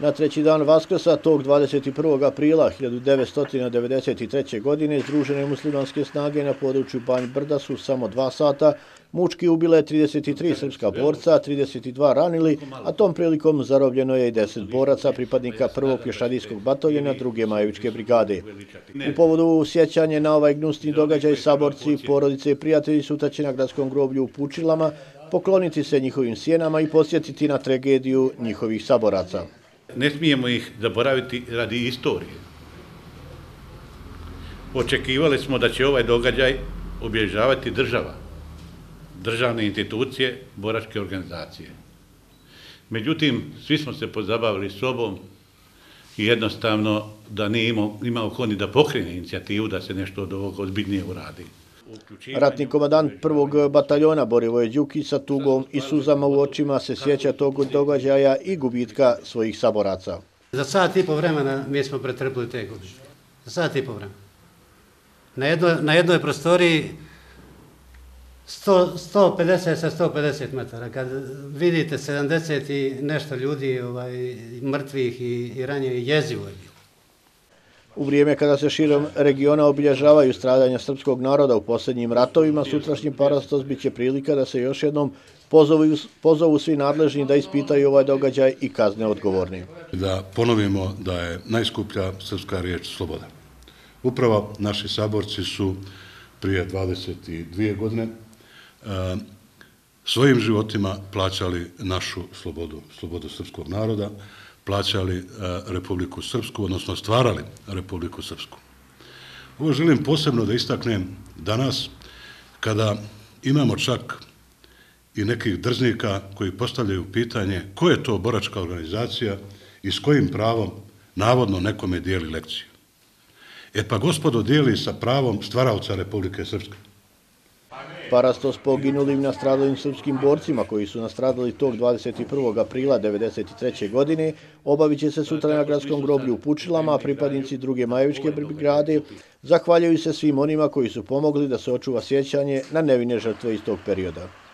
Na treći dan Vaskrsa, tog 21. aprila 1993. godine, Združene muslimanske snage na području Banj Brda su samo dva sata mučki ubile 33 srpska borca, 32 ranili, a tom prilikom zarobljeno je i 10 boraca pripadnika prvog pješadijskog batoljena druge Majevičke brigade. U povodu sjećanje na ovaj gnusni događaj saborci, porodice i prijatelji su taći na gradskom groblju u Pučilama, pokloniti se njihovim sjenama i posjetiti na tragediju njihovih saboraca. Ne smijemo ih zaboraviti radi istorije. Očekivali smo da će ovaj događaj obježavati država, državne institucije, boračke organizacije. Međutim, svi smo se pozabavili sobom i jednostavno da nije imao, imao ko ni da pokrene inicijativu da se nešto od ovog ozbiljnije uradi. Ratni komadant prvog bataljona Borivoje Đuki sa tugom i suzama u očima se sjeća tog događaja i gubitka svojih saboraca. Za sat i po vremena mi smo pretrpili te godine. Za sat i po vremena. Na, jedno, na jednoj prostoriji 100, 150 sa 150 metara. Kad vidite 70 i nešto ljudi ovaj, mrtvih i, i ranjenih, jezivo je bilo. U vrijeme kada se širom regiona obilježavaju stradanja srpskog naroda u posljednjim ratovima, sutrašnji parastos bit će prilika da se još jednom pozovu, pozovu svi nadležni da ispitaju ovaj događaj i kazne odgovorni. Da ponovimo da je najskuplja srpska riječ sloboda. Upravo naši saborci su prije 22 godine e, svojim životima plaćali našu slobodu, slobodu srpskog naroda, plaćali e, Republiku Srpsku, odnosno stvarali Republiku Srpsku. Ovo želim posebno da istaknem danas, kada imamo čak i nekih drznika koji postavljaju pitanje ko je to boračka organizacija i s kojim pravom navodno nekome dijeli lekciju. E pa gospodo dijeli sa pravom stvaravca Republike Srpske. Parastos poginulim nastradalim srpskim borcima koji su nastradali tog 21. aprila 1993. godine obavit će se sutra na gradskom groblju u Pučilama, a pripadnici druge Majevičke brigade zahvaljuju se svim onima koji su pomogli da se očuva sjećanje na nevine žrtve iz tog perioda.